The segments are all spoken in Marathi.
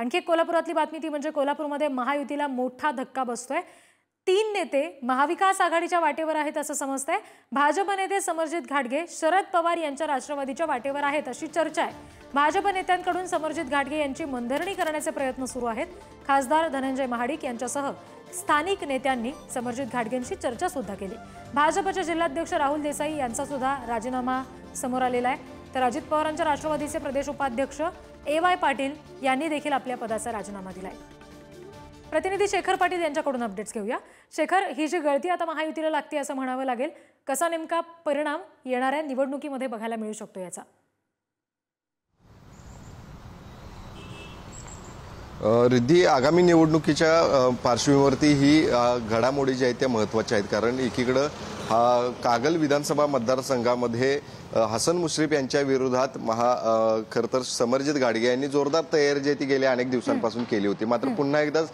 आणखी एक कोल्हापुरातली बातमी ती म्हणजे कोल्हापूरमध्ये महायुतीला मोठा धक्का बसतोय. तीन नेते महाविकास आघाडीच्या वाटेवर आहेत असं समजतंय. भाजप नेते समरजित घाटगे शरद पवार यांच्या राष्ट्रवादीच्या वाटेवर आहेत अशी चर्चा आहे. भाजप नेत्यांकडून समरजित घाटगे यांची मनधरणी करण्याचे प्रयत्न सुरू आहेत. खासदार धनंजय महाडिक यांच्यासह स्थानिक नेत्यांनी समरजित घाटगेंशी चर्चा सुद्धा केली. भाजपचे जिल्हाध्यक्ष राहुल देसाई यांचा सुद्धा राजीनामा समोर आलेला आहे. तर अजित पवारांच्या राष्ट्रवादीचे प्रदेश उपाध्यक्ष ए वाय पाटील यांनी देखील आपल्या पदाचा राजीनामा दिलाय. प्रतिनिधी शेखर पाटील यांच्याकडून अपडेट्स घेऊया. शेखर ही जी गळती आता महायुतीला लागते असं म्हणावं लागेल कसा नेमका परिणाम येणाऱ्या निवडणुकीमध्ये बघायला मिळू शकतो याचा? रिद्धी आगामी निवडणुकीच्या पार्श्वभूमीवरती ही घडामोडी ज्या आहेत त्या महत्त्वाच्या आहेत. कारण एकीकडं हा कागल विधानसभा मतदारसंघामध्ये हसन मुश्रीफ यांच्या विरोधात महा अ, खरं तर समरजित गाडगे यांनी जोरदार तयारी जी ती गेल्या अनेक दिवसांपासून केली होती. मात्र पुन्हा एकदाच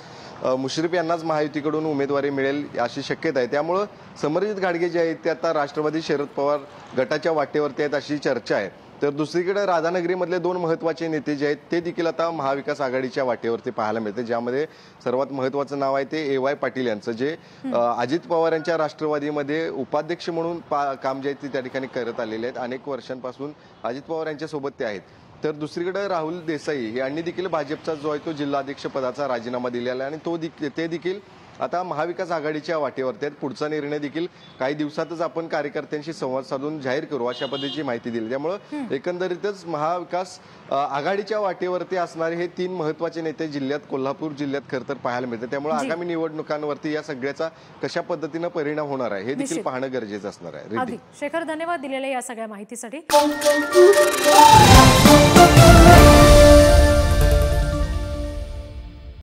मुश्रीफ यांनाच महायुतीकडून उमेदवारी मिळेल अशी शक्यता आहे. त्यामुळं समरजित गाडगे जे आहेत ते आता राष्ट्रवादी शरद पवार गटाच्या वाटेवरती आहेत अशी चर्चा आहे. तर दुसरीकडे राधानगरीमधले दोन महत्त्वाचे नेते जे आहेत ते देखील आता महाविकास आघाडीच्या वाटेवरती पाहायला मिळते ज्यामध्ये सर्वात महत्वाचं नाव आहे ते ए वाय पाटील यांचं जे अजित पवार यांच्या राष्ट्रवादीमध्ये उपाध्यक्ष म्हणून पा- काम जे आहे ते त्या ठिकाणी करत आलेले आहेत. अनेक वर्षांपासून अजित पवार यांच्या सोबत ते आहेत. तर दुसरीकडे राहुल देसाई यांनी देखील भाजपचा जो आहे तो जिल्हाध्यक्ष पदाचा राजीनामा दिलेला आहे आणि तो ते देखील आता महाविकास आघाडीच्या वाटेवरती आहेत. पुढचा निर्णय देखील काही दिवसातच आपण कार्यकर्त्यांशी संवाद साधून जाहीर करू अशा पद्धतीची माहिती दिली. त्यामुळं एकंदरीतच महाविकास आघाडीच्या वाटेवरती असणारे हे तीन महत्त्वाचे नेते जिल्ह्यात कोल्हापूर जिल्ह्यात खरं तर पाहायला मिळते. त्यामुळे. आगामी निवडणुकांवरती या सगळ्याचा कशा पद्धतीनं परिणाम होणार आहे हे देखील. पाहणं गरजेचं असणार आहे. शेखर धन्यवाद दिलेल्या या सगळ्या माहितीसाठी.